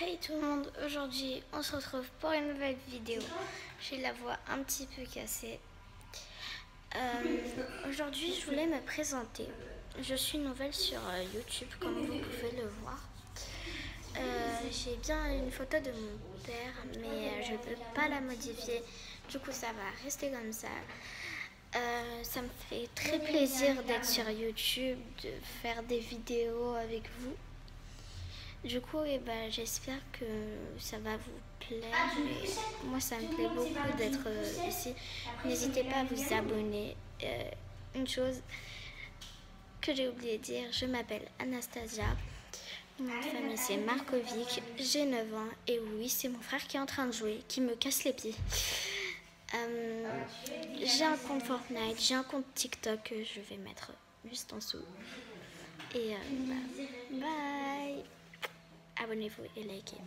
Hey tout le monde, aujourd'hui on se retrouve pour une nouvelle vidéo. J'ai la voix un petit peu cassée. Euh, aujourd'hui je voulais me présenter. Je suis nouvelle sur euh, YouTube comme vous pouvez le voir. Euh, j'ai bien une photo de mon père mais je ne peux pas la modifier. Du coup ça va rester comme ça. ça me fait très plaisir d'être sur YouTube, de faire des vidéos avec vous. Du coup, eh ben, j'espère que ça va vous plaire. moi, ça me plaît beaucoup d'être euh, ici. N'hésitez pas à vous abonner. Euh, une chose que j'ai oublié de dire, je m'appelle Anastasia. Mon famille c'est Markovic, j'ai 9 ans et oui c'est mon frère qui est en train de jouer, qui me casse les pieds. Euh, j'ai un compte Fortnite, j'ai un compte TikTok que je vais mettre juste en dessous. Et bah, bye wonder if we like it.